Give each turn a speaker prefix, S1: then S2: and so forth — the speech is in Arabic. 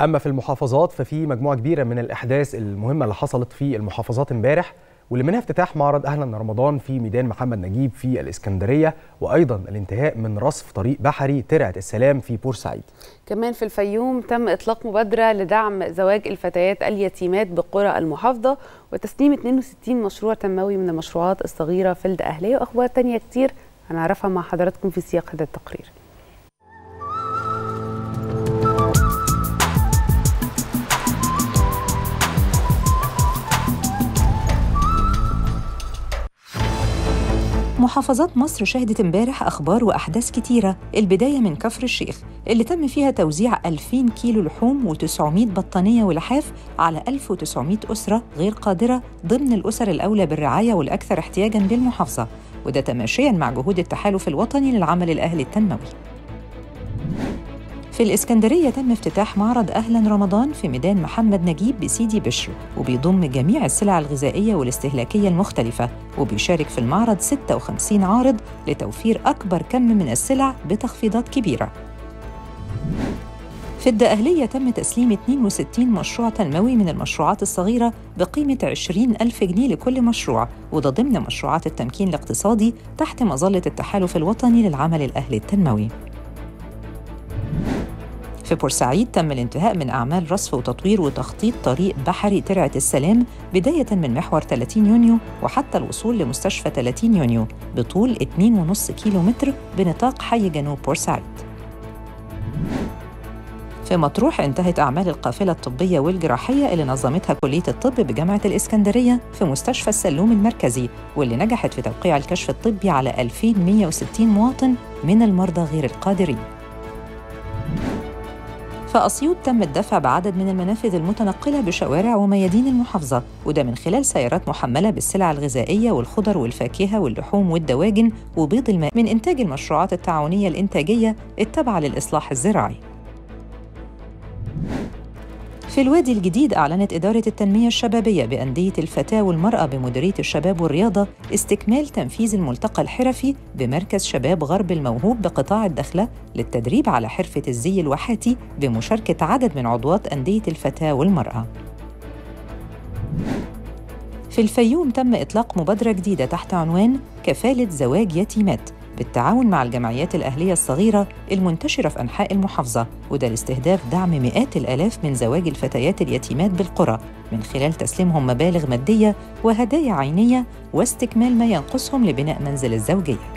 S1: أما في المحافظات ففي مجموعة كبيرة من الأحداث المهمة اللي حصلت في المحافظات امبارح واللي منها افتتاح معرض أهلا رمضان في ميدان محمد نجيب في الإسكندرية وأيضا الانتهاء من رصف طريق بحري ترعة السلام في بورسعيد.
S2: كمان في الفيوم تم إطلاق مبادرة لدعم زواج الفتيات اليتيمات بقرى المحافظة وتسليم 62 مشروع تنموي من المشروعات الصغيرة في الدقهلية وأخبار تانية كتير هنعرفها مع حضراتكم في سياق هذا التقرير.
S3: محافظات مصر شهدت امبارح أخبار وأحداث كتيرة. البداية من كفر الشيخ اللي تم فيها توزيع 2000 كيلو لحوم و900 بطانية ولحاف على 1900 أسرة غير قادرة ضمن الأسر الأولى بالرعاية والأكثر احتياجاً بالمحافظة. وده تماشياً مع جهود التحالف الوطني للعمل الأهلي التنموي. في الإسكندرية تم افتتاح معرض أهلا رمضان في ميدان محمد نجيب بسيدي بشر وبيضم جميع السلع الغذائية والاستهلاكية المختلفة وبيشارك في المعرض 56 عارض لتوفير أكبر كم من السلع بتخفيضات كبيرة. في الدقهلية تم تسليم 62 مشروع تنموي من المشروعات الصغيرة بقيمة 20 ألف جنيه لكل مشروع وده ضمن مشروعات التمكين الاقتصادي تحت مظلة التحالف الوطني للعمل الأهلي التنموي. في بورسعيد تم الانتهاء من أعمال رصف وتطوير وتخطيط طريق بحري ترعة السلام بداية من محور 30 يونيو وحتى الوصول لمستشفى 30 يونيو بطول 2.5 كيلو متر بنطاق حي جنوب بورسعيد. في مطروح انتهت أعمال القافلة الطبية والجراحية اللي نظمتها كلية الطب بجامعة الإسكندرية في مستشفى السلوم المركزي واللي نجحت في توقيع الكشف الطبي على 2160 مواطن من المرضى غير القادرين. فأسيوط تم الدفع بعدد من المنافذ المتنقلة بشوارع وميادين المحافظة وده من خلال سيارات محملة بالسلع الغذائية والخضر والفاكهة واللحوم والدواجن وبيض الماء. من إنتاج المشروعات التعاونية الإنتاجية التابعة للإصلاح الزراعي. في الوادي الجديد أعلنت إدارة التنمية الشبابية بأندية الفتاة والمرأة بمديرية الشباب والرياضة استكمال تنفيذ الملتقى الحرفي بمركز شباب غرب الموهوب بقطاع الدخلة للتدريب على حرفة الزي الواحاتي بمشاركة عدد من عضوات أندية الفتاة والمرأة. في الفيوم تم إطلاق مبادرة جديدة تحت عنوان كفالة زواج يتيمات بالتعاون مع الجمعيات الأهلية الصغيرة المنتشرة في أنحاء المحافظة وده لاستهداف دعم مئات الآلاف من زواج الفتيات اليتيمات بالقرى من خلال تسليمهم مبالغ مادية وهدايا عينية واستكمال ما ينقصهم لبناء منزل الزوجية.